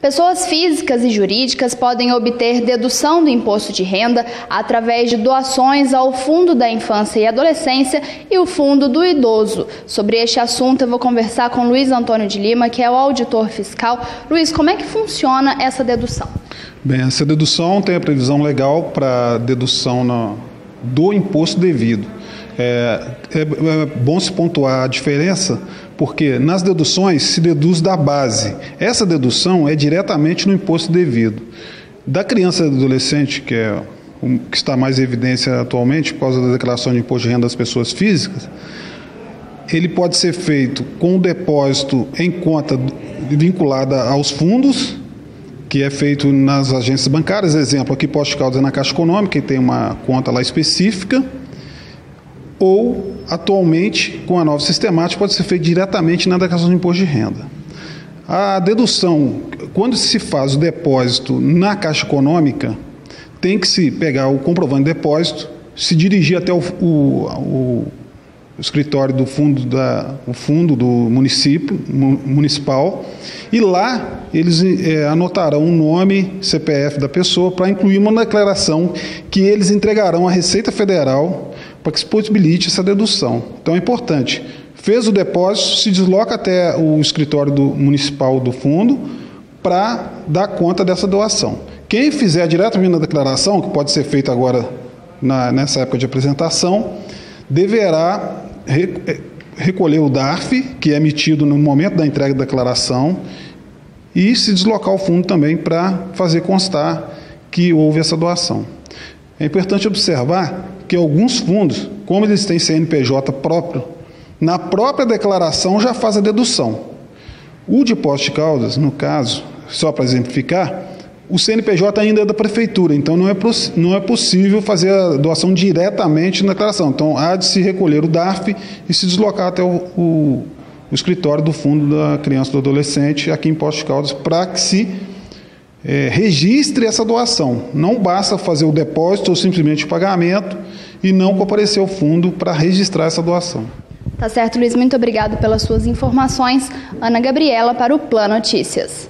Pessoas físicas e jurídicas podem obter dedução do imposto de renda através de doações ao Fundo da Infância e Adolescência e o Fundo do Idoso. Sobre este assunto, eu vou conversar com Luiz Antônio de Lima, que é o auditor fiscal. Luiz, como é que funciona essa dedução? Bem, essa dedução tem a previsão legal para dedução no, do imposto devido. É, é, é, bom se pontuar a diferença, porque nas deduções se deduz da base. Essa dedução é diretamente no imposto devido. Da criança e do adolescente, que é o que está mais em evidência atualmente por causa da declaração de imposto de renda das pessoas físicas, ele pode ser feito com o depósito em conta vinculada aos fundos, que é feito nas agências bancárias, exemplo, aqui Posto Caldas é na Caixa Econômica, que tem uma conta lá específica, ou, atualmente, com a nova sistemática, pode ser feito diretamente na declaração de imposto de renda. A dedução, quando se faz o depósito na Caixa Econômica, tem que se pegar o comprovante de depósito, se dirigir até o, o, o escritório do fundo, da, o fundo do município municipal e lá eles é, anotarão o nome, CPF da pessoa para incluir uma declaração que eles entregarão à Receita Federal para que se possibilite essa dedução. Então é importante. Fez o depósito, se desloca até o escritório do, municipal do fundo para dar conta dessa doação. Quem fizer diretamente na declaração, que pode ser feito agora na, nessa época de apresentação, deverá eh, recolher o DARF, que é emitido no momento da entrega da declaração, e se deslocar ao fundo também para fazer constar que houve essa doação. É importante observar que alguns fundos, como eles têm CNPJ próprio, na própria declaração já faz a dedução. O de Poste Caldas, no caso, só para exemplificar, o CNPJ ainda é da prefeitura, então não é, não é possível fazer a doação diretamente na declaração. Então há de se recolher o DARF e se deslocar até o, o, o escritório do Fundo da Criança e do Adolescente aqui em Poste Caldas para que se é, registre essa doação. Não basta fazer o depósito ou simplesmente o pagamento e não comparecer ao fundo para registrar essa doação. Tá certo, Luiz. Muito obrigado pelas suas informações. Ana Gabriela para o Plano Notícias.